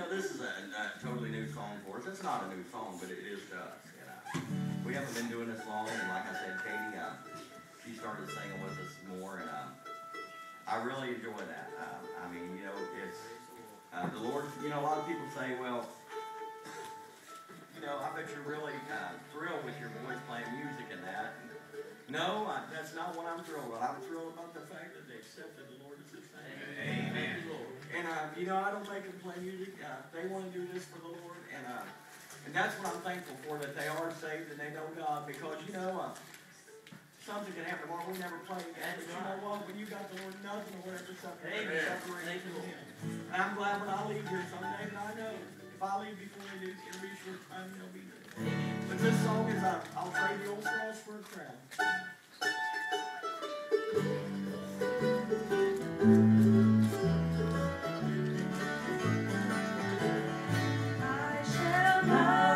know, this is a, a totally new song for us. It's not a new song, but it is to us, you know. We haven't been doing this long, and like I said, Katie, uh, she started singing with us more, and, um, I really enjoy that. Um, I mean, you know, it's, uh, the Lord, you know, a lot of people say, well, you know, I bet you're really, uh, thrilled with your boys playing music and that. No, I, that's not what I'm thrilled about. I'm thrilled about the fact that they accepted the Lord as their Savior. Amen. And, uh, you know, I don't make them play music, uh, they wanna do this for the Lord, and, uh, and that's what I'm thankful for, that they are saved and they know God, because, you know, uh, something can happen tomorrow, we never play again, but you know what, when you got the Lord, nothing will ever separate, you from Him. And I'm glad when I leave here someday, and I know, if I leave before they do, it'll be a short time, they'll be there. But this song is, uh, I'll trade the old cross for a crown. I